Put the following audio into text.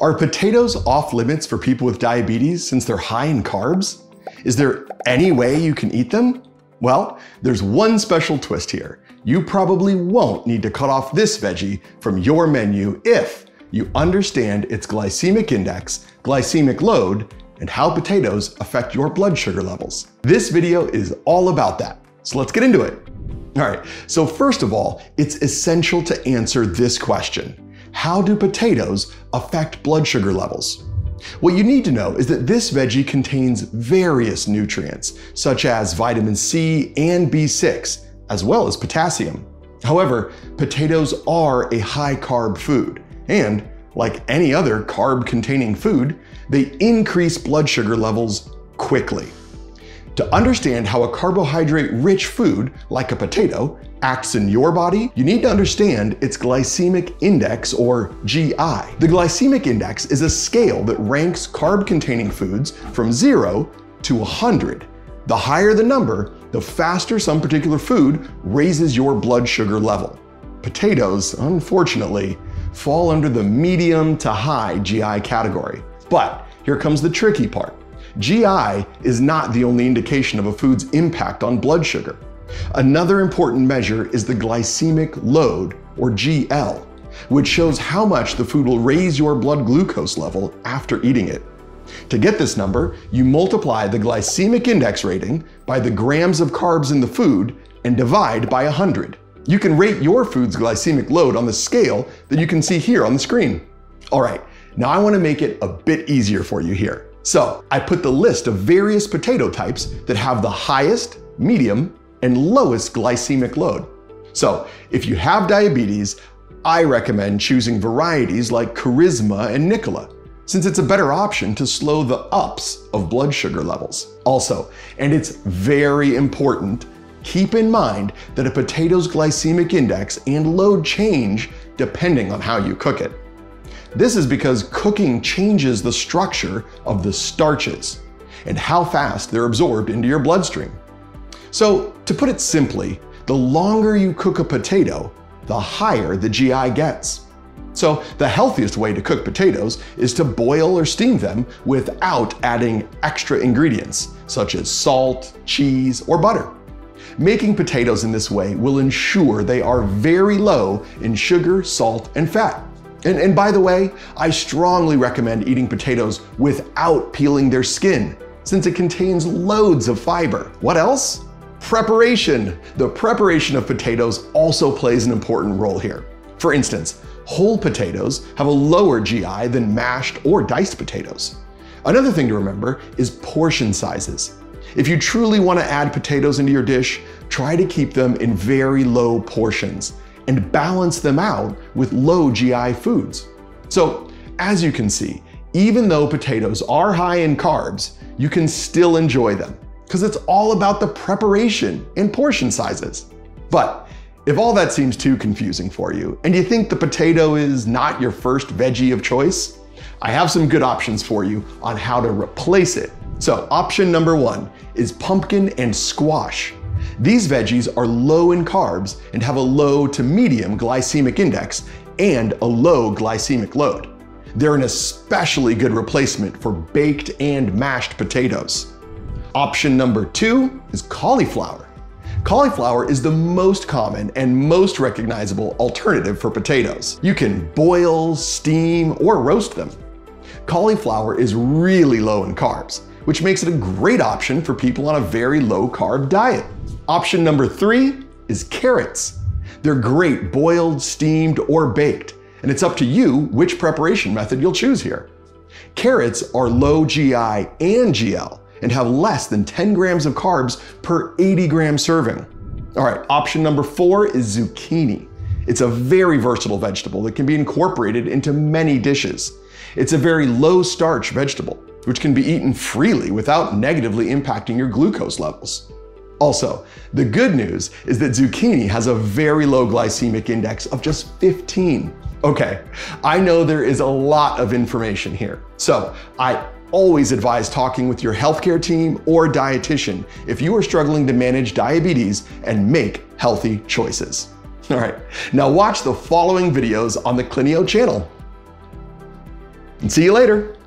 Are potatoes off limits for people with diabetes since they're high in carbs? Is there any way you can eat them? Well, there's one special twist here. You probably won't need to cut off this veggie from your menu if you understand its glycemic index, glycemic load, and how potatoes affect your blood sugar levels. This video is all about that, so let's get into it. All right, so first of all, it's essential to answer this question. How do potatoes affect blood sugar levels? What you need to know is that this veggie contains various nutrients, such as vitamin C and B6, as well as potassium. However, potatoes are a high carb food, and like any other carb containing food, they increase blood sugar levels quickly. To understand how a carbohydrate rich food, like a potato, acts in your body, you need to understand its glycemic index or GI. The glycemic index is a scale that ranks carb containing foods from 0 to 100. The higher the number, the faster some particular food raises your blood sugar level. Potatoes, unfortunately, fall under the medium to high GI category. But here comes the tricky part. GI is not the only indication of a food's impact on blood sugar. Another important measure is the glycemic load, or GL, which shows how much the food will raise your blood glucose level after eating it. To get this number, you multiply the glycemic index rating by the grams of carbs in the food and divide by 100. You can rate your food's glycemic load on the scale that you can see here on the screen. All right, now I wanna make it a bit easier for you here. So I put the list of various potato types that have the highest, medium, and lowest glycemic load. So if you have diabetes, I recommend choosing varieties like Carisma and Nicola, since it's a better option to slow the ups of blood sugar levels. Also, and it's very important, keep in mind that a potato's glycemic index and load change depending on how you cook it. This is because cooking changes the structure of the starches and how fast they're absorbed into your bloodstream. So, to put it simply, the longer you cook a potato, the higher the GI gets. So, the healthiest way to cook potatoes is to boil or steam them without adding extra ingredients, such as salt, cheese, or butter. Making potatoes in this way will ensure they are very low in sugar, salt, and fat. And, and by the way, I strongly recommend eating potatoes without peeling their skin, since it contains loads of fiber. What else? Preparation. The preparation of potatoes also plays an important role here. For instance, whole potatoes have a lower GI than mashed or diced potatoes. Another thing to remember is portion sizes. If you truly want to add potatoes into your dish, try to keep them in very low portions and balance them out with low GI foods. So, as you can see, even though potatoes are high in carbs, you can still enjoy them because it's all about the preparation and portion sizes. But if all that seems too confusing for you and you think the potato is not your first veggie of choice, I have some good options for you on how to replace it. So, option number one is pumpkin and squash. These veggies are low in carbs and have a low to medium glycemic index and a low glycemic load. They're an especially good replacement for baked and mashed potatoes. Option number two is cauliflower. Cauliflower is the most common and most recognizable alternative for potatoes. You can boil, steam, or roast them. Cauliflower is really low in carbs, which makes it a great option for people on a very low carb diet. Option number three is carrots. They're great boiled, steamed, or baked, and it's up to you which preparation method you'll choose here. Carrots are low GI and GL and have less than 10 grams of carbs per 80 gram serving. All right, option number four is zucchini. It's a very versatile vegetable that can be incorporated into many dishes. It's a very low starch vegetable, which can be eaten freely without negatively impacting your glucose levels. Also, the good news is that zucchini has a very low glycemic index of just 15. Okay, I know there is a lot of information here, so I always advise talking with your healthcare team or dietitian if you are struggling to manage diabetes and make healthy choices. All right, now watch the following videos on the Klinio channel. and see you later.